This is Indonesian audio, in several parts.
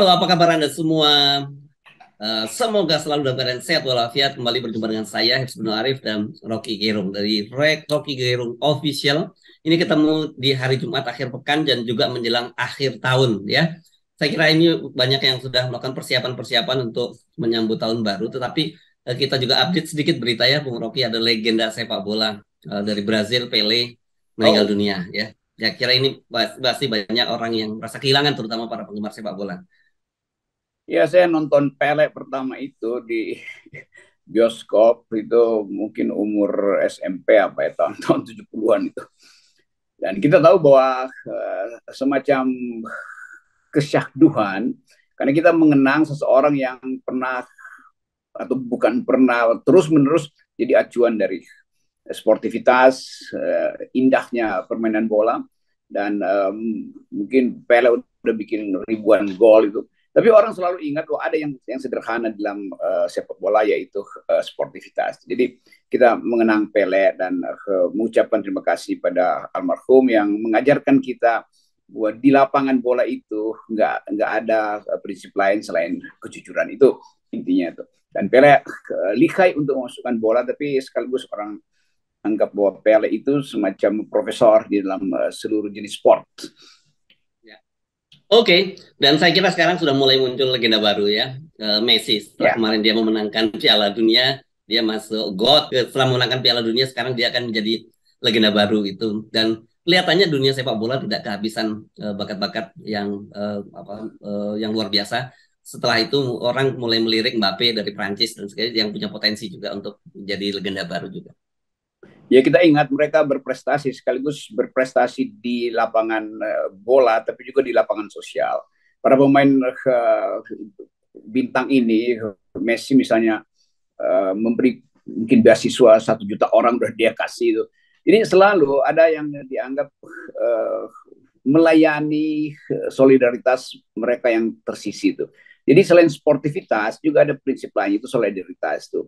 Halo, apa kabar Anda semua? Uh, semoga selalu dalam keadaan sehat walafiat. Kembali berjumpa dengan saya, Hifzul Arif dan Rocky Gerung dari Rek Rocky Gerung Official. Ini ketemu di hari Jumat akhir pekan dan juga menjelang akhir tahun ya. Saya kira ini banyak yang sudah melakukan persiapan-persiapan untuk menyambut tahun baru. Tetapi uh, kita juga update sedikit berita ya, Bung Rocky ada legenda sepak bola uh, dari Brazil, Pele meninggal oh. dunia ya ya kira ini pasti banyak orang yang merasa kehilangan terutama para penggemar sepak bola. Ya saya nonton Pele pertama itu di bioskop itu mungkin umur SMP apa ya tahun-tahun 70-an itu. Dan kita tahu bahwa uh, semacam kesyahduhan karena kita mengenang seseorang yang pernah atau bukan pernah terus-menerus jadi acuan dari sportivitas, uh, indahnya permainan bola dan um, mungkin Pele udah bikin ribuan gol itu. Tapi orang selalu ingat oh ada yang yang sederhana dalam uh, sepak bola yaitu uh, sportivitas. Jadi kita mengenang Pele dan uh, mengucapkan terima kasih pada almarhum yang mengajarkan kita bahwa di lapangan bola itu nggak nggak ada prinsip lain selain kejujuran itu intinya itu. Dan Pele uh, lihai untuk memasukkan bola tapi sekaligus orang anggap bahwa Pele itu semacam profesor di dalam uh, seluruh jenis sport. Oke, okay. dan saya kira sekarang sudah mulai muncul legenda baru ya, uh, Messi. Setelah ya. kemarin dia memenangkan Piala Dunia, dia masuk God. Setelah memenangkan Piala Dunia, sekarang dia akan menjadi legenda baru itu. Dan kelihatannya dunia sepak bola tidak kehabisan uh, bakat-bakat yang uh, apa uh, yang luar biasa. Setelah itu orang mulai melirik Mbappe dari Prancis dan sebagainya yang punya potensi juga untuk menjadi legenda baru juga ya kita ingat mereka berprestasi sekaligus berprestasi di lapangan uh, bola tapi juga di lapangan sosial. Para pemain uh, bintang ini Messi misalnya uh, memberi mungkin beasiswa satu juta orang udah dia kasih itu. Jadi selalu ada yang dianggap uh, melayani solidaritas mereka yang tersisi itu. Jadi selain sportivitas juga ada prinsip lain itu solidaritas itu.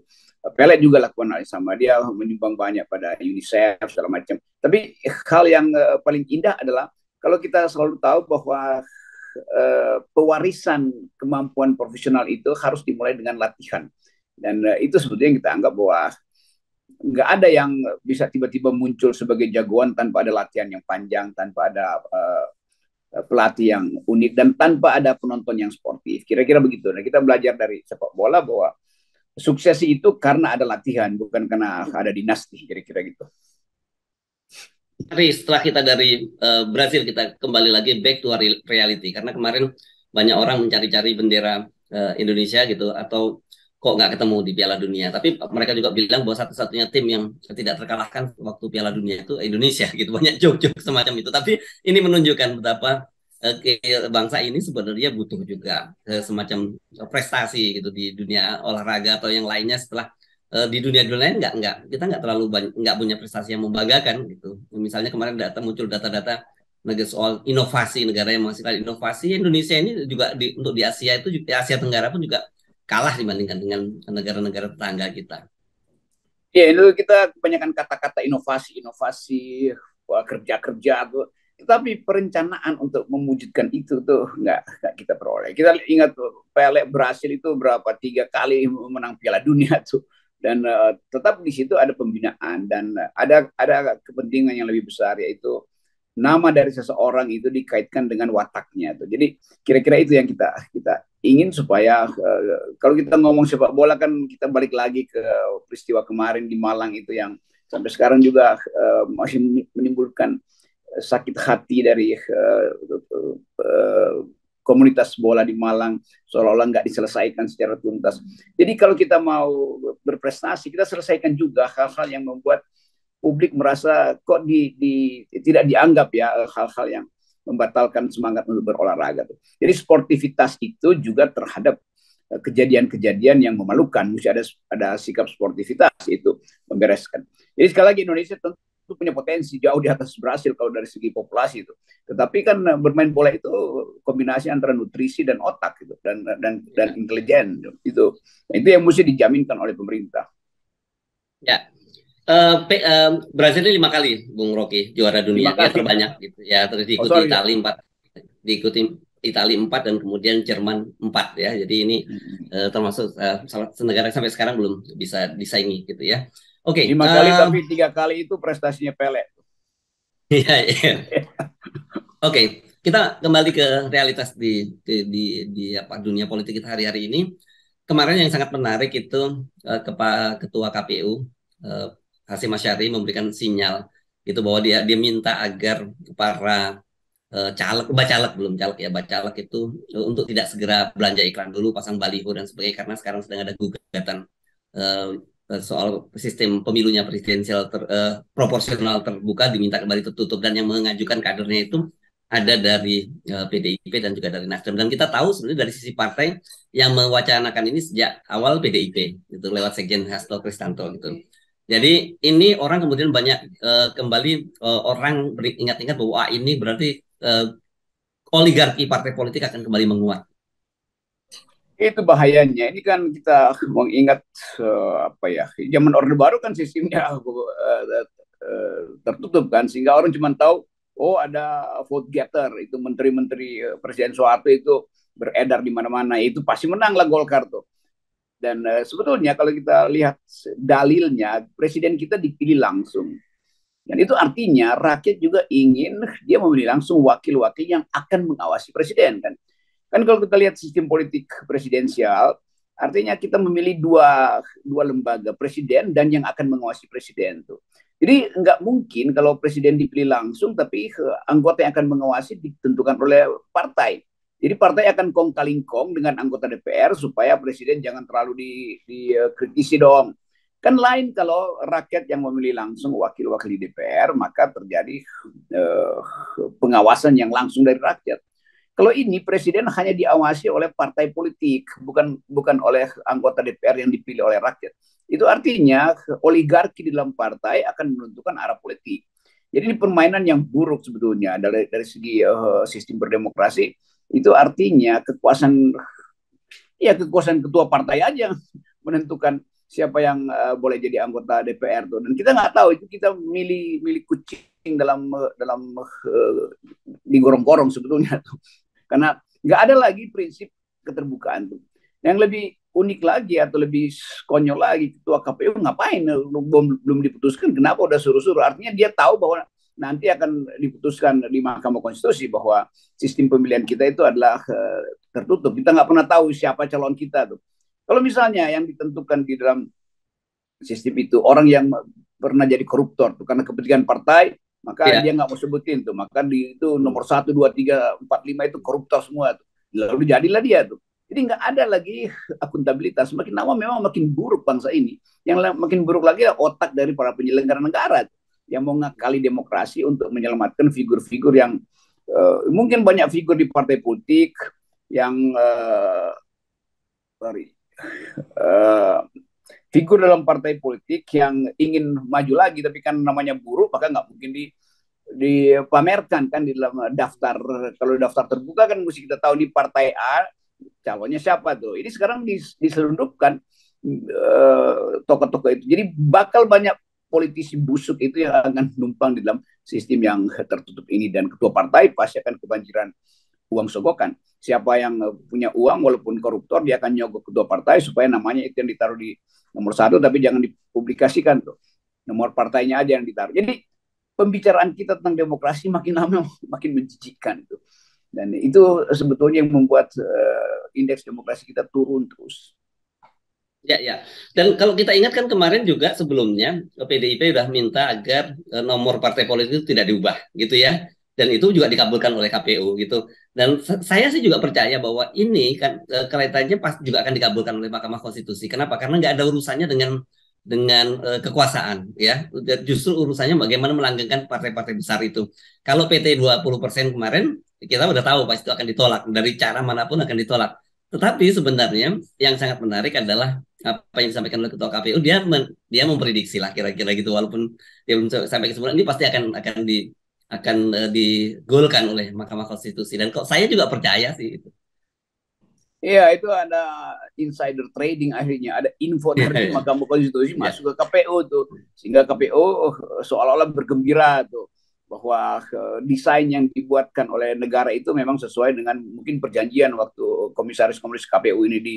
Pele juga lakukan hal yang sama. Dia menyumbang banyak pada UNICEF segala macam. Tapi hal yang uh, paling indah adalah kalau kita selalu tahu bahwa uh, pewarisan kemampuan profesional itu harus dimulai dengan latihan. Dan uh, itu sebetulnya kita anggap bahwa nggak ada yang bisa tiba-tiba muncul sebagai jagoan tanpa ada latihan yang panjang, tanpa ada uh, pelatih yang unik dan tanpa ada penonton yang sportif. Kira-kira begitu. Nah, kita belajar dari sepak bola bahwa sukses itu karena ada latihan, bukan karena ada dinasti, kira-kira gitu. Tapi setelah kita dari uh, Brazil, kita kembali lagi back to reality. Karena kemarin banyak orang mencari-cari bendera uh, Indonesia gitu, atau kok nggak ketemu di Piala Dunia. Tapi mereka juga bilang bahwa satu-satunya tim yang tidak terkalahkan waktu Piala Dunia itu Indonesia gitu. Banyak joke-joke semacam itu. Tapi ini menunjukkan betapa uh, bangsa ini sebenarnya butuh juga uh, semacam prestasi gitu di dunia olahraga atau yang lainnya setelah uh, di dunia dunia lain nggak nggak kita nggak terlalu banyak nggak punya prestasi yang membanggakan gitu misalnya kemarin data muncul data-data negara soal inovasi negara yang menghasilkan inovasi Indonesia ini juga di, untuk di Asia itu di Asia Tenggara pun juga kalah dibandingkan dengan negara-negara tetangga kita. Ya, itu kita kebanyakan kata-kata inovasi, inovasi, kerja-kerja tuh tapi perencanaan untuk mewujudkan itu tuh nggak kita peroleh. Kita ingat tuh Pele berhasil itu berapa tiga kali menang Piala Dunia tuh dan uh, tetap di situ ada pembinaan dan ada ada kepentingan yang lebih besar yaitu nama dari seseorang itu dikaitkan dengan wataknya tuh. Jadi kira-kira itu yang kita kita ingin supaya uh, kalau kita ngomong sepak bola kan kita balik lagi ke peristiwa kemarin di Malang itu yang sampai sekarang juga uh, masih menimbulkan sakit hati dari uh, uh, komunitas bola di Malang seolah-olah nggak diselesaikan secara tuntas. Jadi kalau kita mau berprestasi, kita selesaikan juga hal-hal yang membuat publik merasa kok di, di tidak dianggap ya hal-hal yang membatalkan semangat untuk berolahraga. Jadi sportivitas itu juga terhadap kejadian-kejadian yang memalukan mesti ada ada sikap sportivitas itu membereskan. Jadi sekali lagi Indonesia tentu punya potensi jauh di atas Brasil kalau dari segi populasi itu. Tetapi kan eh, bermain bola itu kombinasi antara nutrisi dan otak gitu dan dan dan ya. intelijen itu. Nah, itu yang mesti dijaminkan oleh pemerintah. Ya. Uh, uh, Brazil ini lima kali, Bung Rocky juara dunia ya, terbanyak gitu ya. Terus diikuti oh, Italia empat, diikuti Italia 4 dan kemudian Jerman 4 ya. Jadi ini uh, termasuk uh, salah negara sampai sekarang belum bisa disaingi gitu ya. Oke. Okay, Lima uh, kali tapi tiga kali itu prestasinya Pele. Iya, iya. Oke, kita kembali ke realitas di di di, di apa dunia politik kita hari-hari ini. Kemarin yang sangat menarik itu uh, ketua KPU uh, Hasim Asyari memberikan sinyal itu bahwa dia dia minta agar para uh, caleg, bacalek belum caleg ya, bacalek itu uh, untuk tidak segera belanja iklan dulu, pasang baliho dan sebagainya karena sekarang sedang ada gugatan uh, soal sistem pemilunya presidensial ter, uh, proporsional terbuka diminta kembali tertutup dan yang mengajukan kadernya itu ada dari uh, PDIP dan juga dari Nasdem dan kita tahu sebenarnya dari sisi partai yang mewacanakan ini sejak awal PDIP itu lewat Sekjen Hasto Kristanto gitu. Jadi ini orang kemudian banyak uh, kembali uh, orang ingat-ingat bahwa ah, ini berarti uh, oligarki partai politik akan kembali menguat. Itu bahayanya. Ini kan kita mengingat uh, apa ya? Zaman Orde Baru kan sistemnya uh, tertutup kan, sehingga orang cuma tahu oh ada vote getter itu menteri-menteri presiden Soeharto itu beredar di mana-mana itu pasti menang lah Golkar tuh. Dan uh, sebetulnya kalau kita lihat dalilnya presiden kita dipilih langsung dan itu artinya rakyat juga ingin dia memilih langsung wakil-wakil yang akan mengawasi presiden kan. Kan kalau kita lihat sistem politik presidensial, artinya kita memilih dua dua lembaga presiden dan yang akan mengawasi presiden tuh. Jadi nggak mungkin kalau presiden dipilih langsung, tapi anggota yang akan mengawasi ditentukan oleh partai. Jadi partai akan kong kaling kong dengan anggota DPR supaya presiden jangan terlalu dikritisi di, dong. Kan lain kalau rakyat yang memilih langsung wakil-wakil di DPR, maka terjadi uh, pengawasan yang langsung dari rakyat. Kalau ini presiden hanya diawasi oleh partai politik, bukan bukan oleh anggota DPR yang dipilih oleh rakyat. Itu artinya oligarki di dalam partai akan menentukan arah politik. Jadi ini permainan yang buruk sebetulnya dari dari segi uh, sistem berdemokrasi. Itu artinya kekuasaan ya kekuasaan ketua partai aja menentukan siapa yang uh, boleh jadi anggota DPR tuh. Dan kita nggak tahu itu kita milih milih kucing dalam dalam uh, digorong-gorong sebetulnya tuh. Karena nggak ada lagi prinsip keterbukaan tuh. Yang lebih unik lagi atau lebih konyol lagi ketua KPU ngapain? Belum belum diputuskan kenapa udah suruh-suruh? Artinya dia tahu bahwa nanti akan diputuskan di Mahkamah Konstitusi bahwa sistem pemilihan kita itu adalah uh, tertutup kita nggak pernah tahu siapa calon kita tuh kalau misalnya yang ditentukan di dalam sistem itu orang yang pernah jadi koruptor tuh karena kepentingan partai, maka yeah. dia nggak mau sebutin tuh. Maka di itu nomor satu, dua, tiga, empat, lima itu koruptor semua tuh. Lalu jadilah dia tuh. Jadi nggak ada lagi akuntabilitas. Makin lama memang makin buruk bangsa ini. Yang makin buruk lagi otak dari para penyelenggara negara tuh, yang mau ngakali demokrasi untuk menyelamatkan figur-figur yang uh, mungkin banyak figur di partai politik yang uh, sorry uh, figur dalam partai politik yang ingin maju lagi tapi kan namanya buruk maka nggak mungkin di dipamerkan kan di dalam daftar. Kalau daftar terbuka kan mesti kita tahu di partai A calonnya siapa tuh. Ini sekarang diselundupkan uh, tokoh-tokoh itu. Jadi bakal banyak politisi busuk itu yang akan numpang di dalam sistem yang tertutup ini dan ketua partai pasti akan kebanjiran uang sogokan. Siapa yang punya uang walaupun koruptor dia akan nyogok kedua partai supaya namanya itu yang ditaruh di nomor satu tapi jangan dipublikasikan tuh. Nomor partainya aja yang ditaruh. Jadi pembicaraan kita tentang demokrasi makin lama makin menjijikkan itu. Dan itu sebetulnya yang membuat uh, indeks demokrasi kita turun terus. Ya, ya. Dan kalau kita ingat kan kemarin juga sebelumnya PDIP sudah minta agar eh, nomor partai politik itu tidak diubah, gitu ya dan itu juga dikabulkan oleh KPU gitu. Dan saya sih juga percaya bahwa ini kan e, kaitannya pas juga akan dikabulkan oleh Mahkamah Konstitusi. Kenapa? Karena nggak ada urusannya dengan dengan uh, kekuasaan ya. Justru urusannya bagaimana melanggengkan partai-partai besar itu. Kalau PT 20% kemarin kita udah tahu pasti itu akan ditolak dari cara mana pun akan ditolak. Tetapi sebenarnya yang sangat menarik adalah apa yang disampaikan oleh ketua KPU dia men, dia memprediksi lah kira-kira gitu walaupun dia belum sampai kesimpulan ini pasti akan akan di akan uh, digolkan oleh Mahkamah Konstitusi dan kok saya juga percaya sih itu. Iya itu ada insider trading akhirnya ada info dari Mahkamah Konstitusi yeah. masuk ke KPU tuh sehingga KPU seolah-olah bergembira tuh bahwa uh, desain yang dibuatkan oleh negara itu memang sesuai dengan mungkin perjanjian waktu komisaris-komisaris KPU ini di,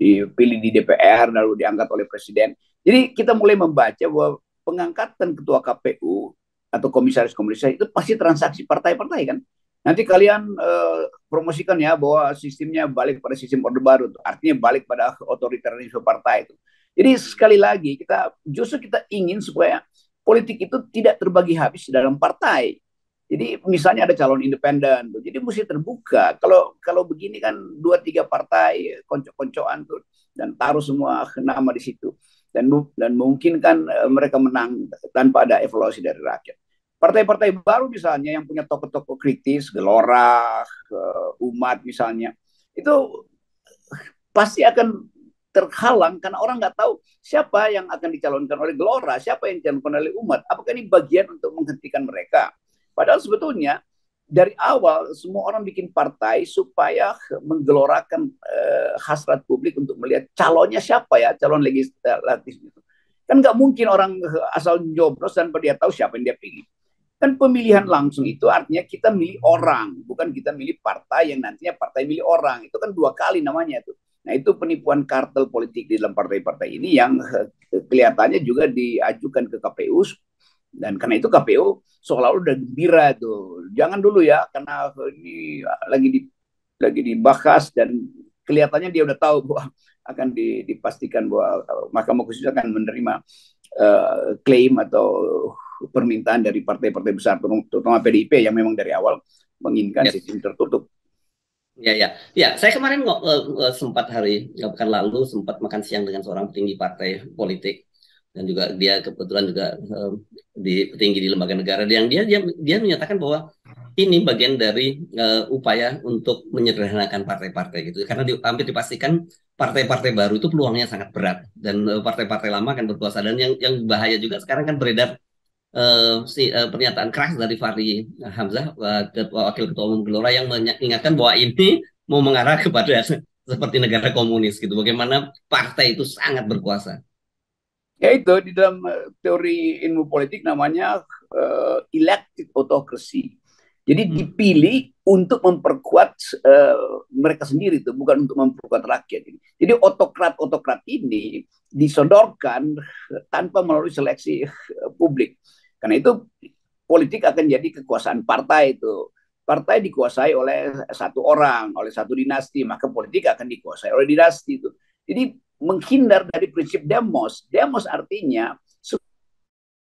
dipilih di DPR lalu diangkat oleh presiden. Jadi kita mulai membaca bahwa pengangkatan ketua KPU atau komisaris-komisaris itu pasti transaksi partai-partai kan. Nanti kalian uh, promosikan ya bahwa sistemnya balik pada sistem orde baru, artinya balik pada otoritarianisme partai itu. Jadi sekali lagi kita justru kita ingin supaya politik itu tidak terbagi habis dalam partai. Jadi misalnya ada calon independen tuh, jadi mesti terbuka. Kalau kalau begini kan dua tiga partai konco-koncoan tuh dan taruh semua nama di situ dan dan mungkin kan eh, mereka menang tanpa ada evaluasi dari rakyat. Partai-partai baru misalnya yang punya tokoh-tokoh kritis, gelora, umat misalnya, itu pasti akan terhalang karena orang nggak tahu siapa yang akan dicalonkan oleh gelora, siapa yang dicalonkan oleh umat. Apakah ini bagian untuk menghentikan mereka? Padahal sebetulnya dari awal semua orang bikin partai supaya menggelorakan eh, hasrat publik untuk melihat calonnya siapa ya calon legislatif itu. Kan nggak mungkin orang asal nyoblos dan dia tahu siapa yang dia pilih. Kan pemilihan langsung itu artinya kita milih orang bukan kita milih partai yang nantinya partai milih orang. Itu kan dua kali namanya itu. Nah itu penipuan kartel politik di dalam partai-partai ini yang eh, kelihatannya juga diajukan ke KPU dan karena itu KPU seolah-olah udah gembira tuh. Jangan dulu ya karena ini lagi di lagi dibahas dan kelihatannya dia udah tahu bahwa akan dipastikan bahwa Mahkamah Konstitusi akan menerima uh, klaim atau permintaan dari partai-partai besar terutama PDIP yang memang dari awal menginginkan ya. sistem tertutup. Ya, ya, ya. Saya kemarin uh, uh, sempat hari pekan lalu sempat makan siang dengan seorang petinggi partai politik dan juga dia kebetulan juga uh, di tinggi di lembaga negara. Yang dia dia dia menyatakan bahwa ini bagian dari uh, upaya untuk menyederhanakan partai-partai gitu. Karena di, hampir dipastikan partai-partai baru itu peluangnya sangat berat. Dan uh, partai-partai lama akan berkuasa. Dan yang yang bahaya juga sekarang kan beredar uh, si uh, pernyataan keras dari Fahri Hamzah uh, wakil ketua umum Gelora yang mengingatkan bahwa ini mau mengarah kepada seperti negara komunis gitu. Bagaimana partai itu sangat berkuasa Ya itu di dalam eh, teori ilmu politik namanya uh, elected autocracy. Jadi hmm. dipilih untuk memperkuat uh, mereka sendiri itu bukan untuk memperkuat rakyat ini. Jadi otokrat-otokrat ini disodorkan tanpa melalui seleksi publik. Karena itu politik akan jadi kekuasaan partai itu. Partai dikuasai oleh satu orang, oleh satu dinasti, maka politik akan dikuasai oleh dinasti itu. Jadi menghindar dari prinsip demos. Demos artinya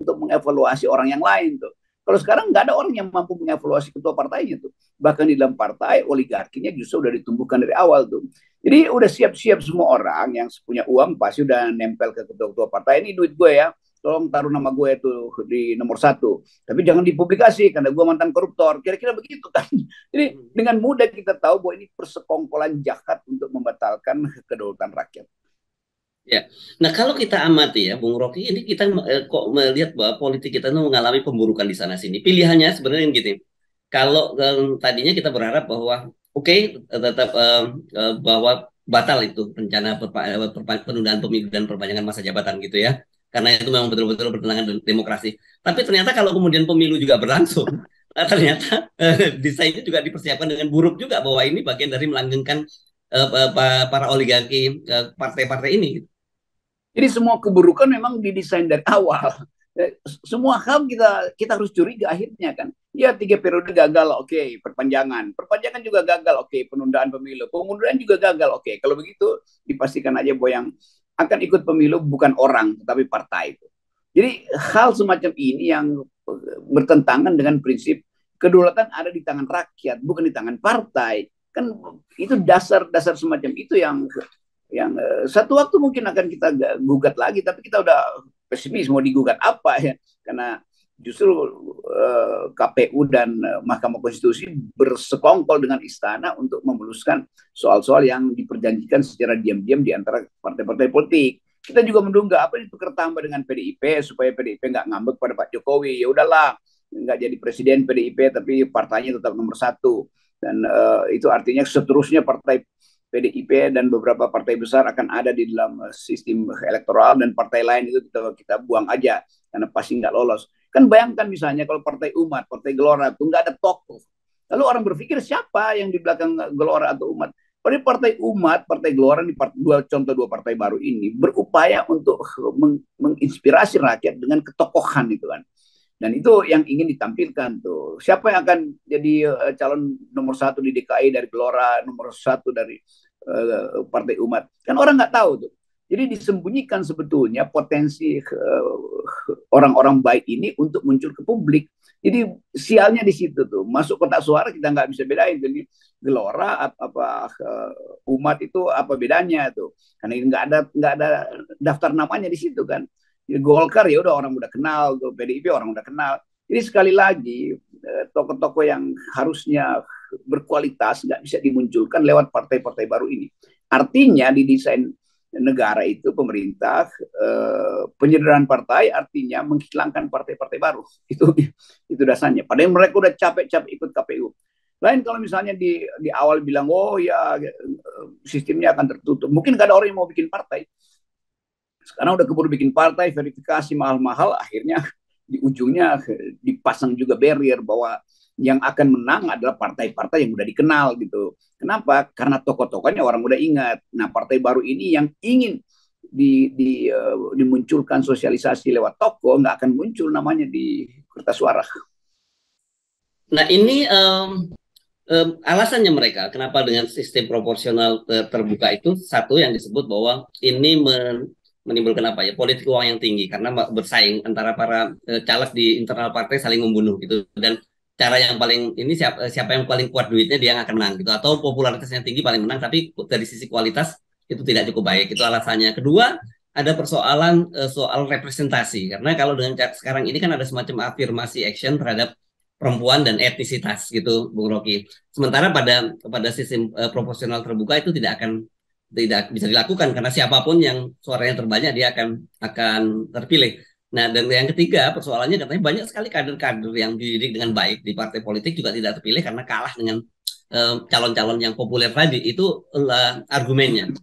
untuk mengevaluasi orang yang lain tuh. Kalau sekarang nggak ada orang yang mampu mengevaluasi ketua partainya tuh. Bahkan di dalam partai oligarkinya justru udah ditumbuhkan dari awal tuh. Jadi udah siap-siap semua orang yang punya uang pasti udah nempel ke ketua-ketua partai ini duit gue ya. Tolong taruh nama gue tuh di nomor satu. Tapi jangan dipublikasi karena gue mantan koruptor. Kira-kira begitu kan. Jadi dengan mudah kita tahu bahwa ini persekongkolan jahat untuk membatalkan kedaulatan rakyat. Ya, nah kalau kita amati ya, Bung Rocky, ini kita eh, kok melihat bahwa politik kita itu mengalami pemburukan di sana sini. Pilihannya sebenarnya gini, kalau eh, tadinya kita berharap bahwa oke okay, tetap eh, eh, bahwa batal itu rencana eh, penundaan pemilu dan perpanjangan masa jabatan gitu ya, karena itu memang betul-betul bertentangan dengan demokrasi. Tapi ternyata kalau kemudian pemilu juga berlangsung, eh, ternyata eh, desainnya juga dipersiapkan dengan buruk juga bahwa ini bagian dari melanggengkan eh, para oligarki partai-partai ini. Gitu. Jadi semua keburukan memang didesain dari awal. Semua hal kita kita harus curiga akhirnya kan. Ya tiga periode gagal, oke, okay. perpanjangan. Perpanjangan juga gagal, oke, okay. penundaan pemilu. Pengunduran juga gagal, oke. Okay. Kalau begitu dipastikan aja bahwa yang akan ikut pemilu bukan orang, tapi partai. Jadi hal semacam ini yang bertentangan dengan prinsip kedaulatan ada di tangan rakyat, bukan di tangan partai. Kan itu dasar-dasar semacam itu yang yang uh, satu waktu mungkin akan kita gugat lagi tapi kita udah pesimis mau digugat apa ya karena justru uh, eh, KPU dan uh, Mahkamah Konstitusi bersekongkol dengan istana untuk memuluskan soal-soal yang diperjanjikan secara diam-diam di antara partai-partai politik. Kita juga menduga apa itu tambah dengan PDIP supaya PDIP nggak ngambek pada Pak Jokowi. Ya udahlah, nggak jadi presiden PDIP tapi partainya tetap nomor satu dan uh, itu artinya seterusnya partai PDIP dan beberapa partai besar akan ada di dalam eh, sistem elektoral dan partai lain itu kita kita buang aja karena pasti nggak lolos. Kan bayangkan misalnya kalau Partai Umat, Partai Gelora itu nggak ada tokoh. Lalu orang berpikir siapa yang di belakang Gelora atau Umat? Pada Partai Umat, Partai Gelora ini dua contoh dua partai baru ini berupaya untuk meng, menginspirasi rakyat dengan ketokohan itu kan. Dan itu yang ingin ditampilkan tuh. Siapa yang akan jadi uh, calon nomor satu di DKI dari Gelora, nomor satu dari uh, Partai Umat? Kan orang nggak tahu tuh. Jadi disembunyikan sebetulnya potensi uh, orang-orang baik ini untuk muncul ke publik. Jadi sialnya di situ tuh. Masuk kotak suara kita nggak bisa bedain. Jadi gelora apa, apa umat itu apa bedanya tuh? Karena nggak ada nggak ada daftar namanya di situ kan. Golkar ya udah orang udah kenal, PDIP orang udah kenal. Jadi sekali lagi eh, tokoh-tokoh yang harusnya berkualitas nggak bisa dimunculkan lewat partai-partai baru ini. Artinya di desain negara itu pemerintah eh, penyederhanaan partai artinya menghilangkan partai-partai baru itu itu dasarnya. Padahal mereka udah capek-capek ikut KPU. Lain kalau misalnya di di awal bilang oh ya eh, sistemnya akan tertutup, mungkin gak ada orang yang mau bikin partai. Sekarang udah keburu bikin partai, verifikasi mahal-mahal, akhirnya di ujungnya dipasang juga barrier bahwa yang akan menang adalah partai-partai yang udah dikenal gitu. Kenapa? Karena tokoh-tokohnya orang udah ingat. Nah, partai baru ini yang ingin di, di uh, dimunculkan sosialisasi lewat toko nggak akan muncul namanya di kertas suara. Nah, ini um, um, alasannya mereka kenapa dengan sistem proporsional terbuka itu satu yang disebut bahwa ini men, menimbulkan apa ya politik uang yang tinggi. Karena bersaing antara para e, caleg di internal partai saling membunuh gitu. Dan cara yang paling ini siapa siapa yang paling kuat duitnya dia yang akan menang gitu. Atau popularitasnya tinggi paling menang tapi dari sisi kualitas itu tidak cukup baik. Itu alasannya. Kedua ada persoalan e, soal representasi. Karena kalau dengan sekarang ini kan ada semacam afirmasi action terhadap perempuan dan etnisitas gitu Bung Rocky. Sementara pada pada sistem uh, proporsional terbuka itu tidak akan tidak bisa dilakukan karena siapa pun yang suaranya terbanyak dia akan akan terpilih. Nah, dan yang ketiga persoalannya katanya banyak sekali kader-kader yang dididik dengan baik di partai politik juga tidak terpilih karena kalah dengan calon-calon uh, yang populer tadi. Itu uh, argumennya.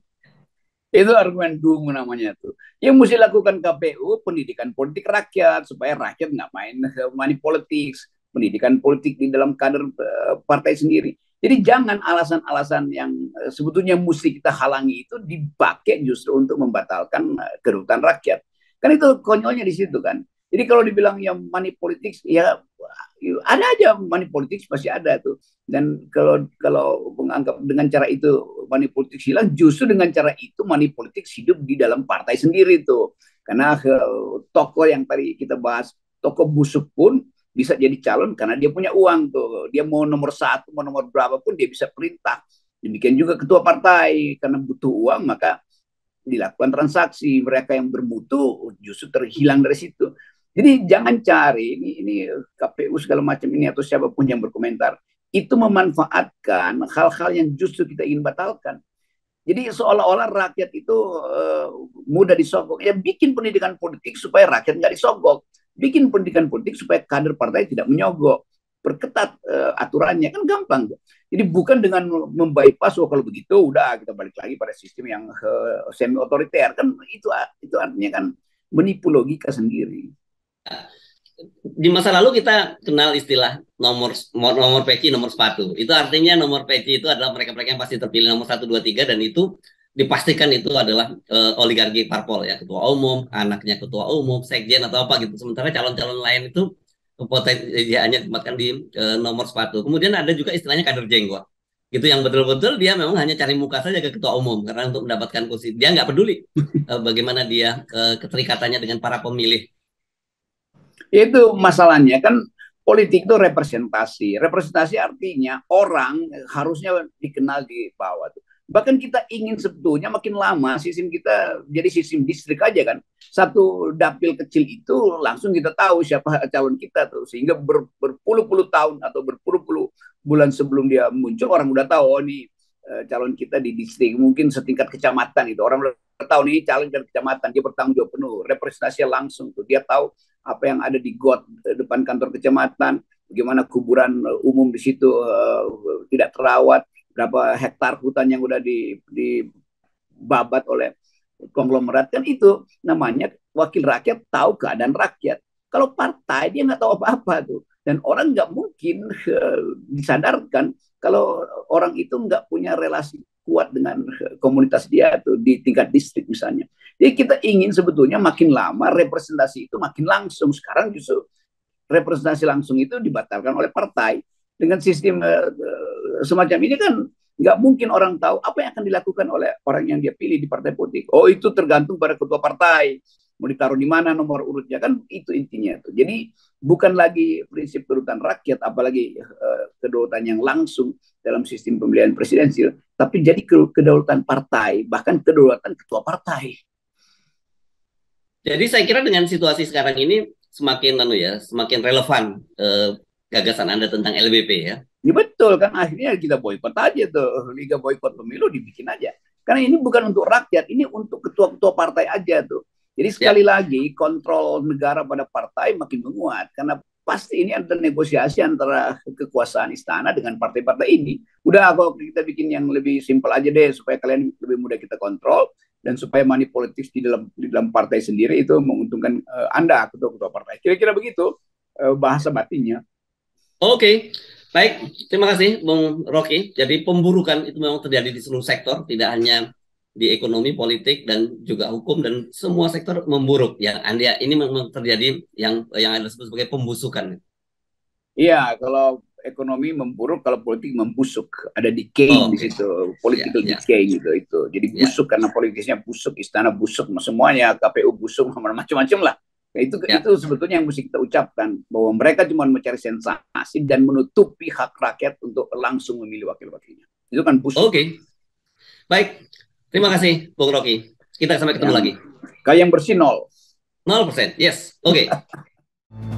Itu argumen dungu namanya tuh. Yang mesti lakukan KPU pendidikan politik rakyat supaya rakyat nggak main money politics, pendidikan politik di dalam kader uh, partai sendiri jadi jangan alasan-alasan yang eh, sebetulnya mesti kita halangi itu dipakai justru untuk membatalkan eh, kedudukan rakyat. Kan itu konyolnya di situ kan. Jadi kalau dibilang yang money politics ya ada aja money politics pasti ada tuh. Dan kalau kalau menganggap dengan cara itu money politics hilang, justru dengan cara itu money politics hidup di dalam partai sendiri tuh. Karena uh, tokoh yang tadi kita bahas, tokoh busuk pun bisa jadi calon karena dia punya uang tuh. Dia mau nomor satu, mau nomor berapa pun dia bisa perintah. Demikian juga ketua partai karena butuh uang maka dilakukan transaksi. Mereka yang bermutu justru terhilang dari situ. Jadi jangan cari ini ini KPU segala macam ini atau siapa pun yang berkomentar itu memanfaatkan hal-hal yang justru kita ingin batalkan. Jadi seolah-olah rakyat itu uh, mudah disogok. Ya bikin pendidikan politik supaya rakyat nggak disogok. Bikin pendidikan politik supaya kader partai tidak menyogok. Perketat uh, aturannya kan gampang. Jadi bukan dengan membypass oh kalau begitu udah kita balik lagi pada sistem yang uh, semi otoriter kan itu itu artinya kan menipu logika sendiri di masa lalu kita kenal istilah nomor nomor peci nomor sepatu itu artinya nomor peci itu adalah mereka-mereka yang pasti terpilih nomor satu dua tiga dan itu dipastikan itu adalah uh, oligarki parpol ya ketua umum anaknya ketua umum sekjen atau apa gitu. Sementara calon-calon lain itu potensi ya, hanya ditempatkan di uh, nomor sepatu. Kemudian ada juga istilahnya kader jenggot. Gitu yang betul-betul dia memang hanya cari muka saja ke ketua umum. Karena untuk mendapatkan kursi dia nggak peduli uh, bagaimana dia uh, keterikatannya dengan para pemilih. Itu masalahnya kan politik itu representasi. Representasi artinya orang harusnya dikenal di bawah tuh. Bahkan kita ingin sebetulnya makin lama sistem kita jadi sistem distrik aja kan. Satu dapil kecil itu langsung kita tahu siapa calon kita tuh. Sehingga ber, berpuluh-puluh tahun atau berpuluh-puluh bulan sebelum dia muncul orang udah tahu oh nih eh, calon kita di distrik mungkin setingkat kecamatan itu orang udah tahu nih calon dari kecamatan dia bertanggung jawab penuh representasi langsung tuh dia tahu apa yang ada di got eh, depan kantor kecamatan, bagaimana kuburan eh, umum di situ uh, tidak terawat, berapa hektar hutan yang udah di, dibabat oleh konglomerat kan itu namanya wakil rakyat tahu keadaan rakyat. Kalau partai dia nggak tahu apa-apa tuh. Dan orang nggak mungkin uh, disadarkan kalau orang itu nggak punya relasi kuat dengan komunitas dia tuh di tingkat distrik misalnya. Jadi kita ingin sebetulnya makin lama representasi itu makin langsung. Sekarang justru representasi langsung itu dibatalkan oleh partai dengan sistem uh, semacam ini kan nggak mungkin orang tahu apa yang akan dilakukan oleh orang yang dia pilih di partai politik. Oh itu tergantung pada ketua partai mau ditaruh di mana nomor urutnya kan itu intinya tuh. Jadi bukan lagi prinsip kedaulatan rakyat apalagi uh, kedaulatan yang langsung dalam sistem pemilihan presidensial tapi jadi kedaulatan partai bahkan kedaulatan ketua partai. Jadi saya kira dengan situasi sekarang ini semakin anu ya, semakin relevan uh, gagasan Anda tentang LBP ya. Ya betul kan akhirnya kita boykot aja tuh liga boykot pemilu dibikin aja. Karena ini bukan untuk rakyat, ini untuk ketua-ketua partai aja tuh. Jadi sekali ya. lagi kontrol negara pada partai makin menguat karena pasti ini ada negosiasi antara kekuasaan istana dengan partai-partai ini. Udah kalau kita bikin yang lebih simpel aja deh supaya kalian lebih mudah kita kontrol dan supaya money politics di dalam di dalam partai sendiri itu menguntungkan uh, Anda ketua-ketua partai. Kira-kira begitu uh, bahasa batinnya. Oke. Okay. Baik, terima kasih Bung Rocky. Jadi pemburukan itu memang terjadi di seluruh sektor, tidak hanya di ekonomi, politik dan juga hukum dan semua sektor memburuk. Ya, Anda ini memang terjadi yang yang Anda sebut sebagai pembusukan. Iya, kalau ekonomi memburuk, kalau politik membusuk. Ada decay oh, di situ, political yeah, decay yeah. gitu itu. Jadi ya. busuk yeah. karena politiknya busuk, istana busuk, semuanya KPU busuk, macam-macam lah. Nah, itu yeah. itu sebetulnya yang mesti kita ucapkan bahwa mereka cuma mencari sensasi dan menutupi hak rakyat untuk langsung memilih wakil-wakilnya. Itu kan busuk. Oke. Okay. Baik, Terima kasih, Bung Rocky. Kita sampai ketemu yang, lagi. Kayak yang bersih nol. Nol persen, yes. Oke. Okay.